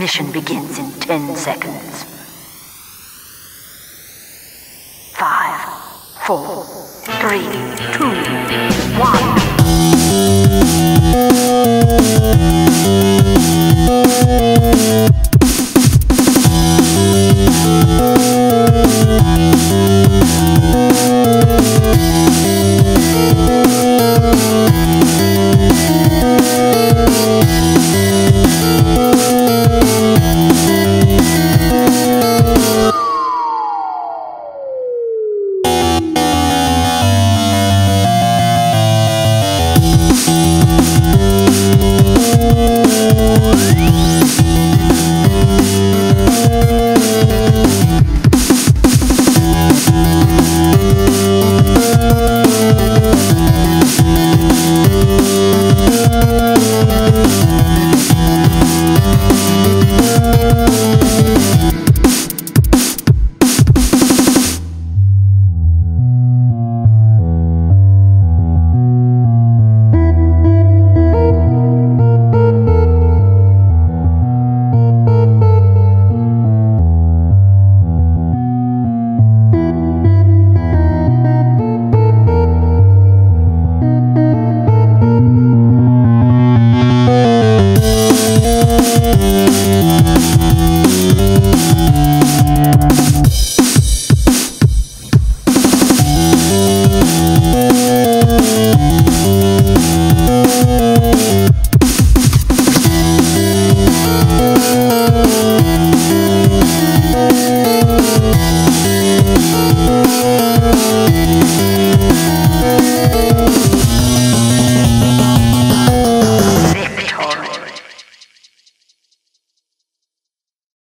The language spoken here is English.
Mission begins in 10 seconds. Five, four, three, two, one. Música Música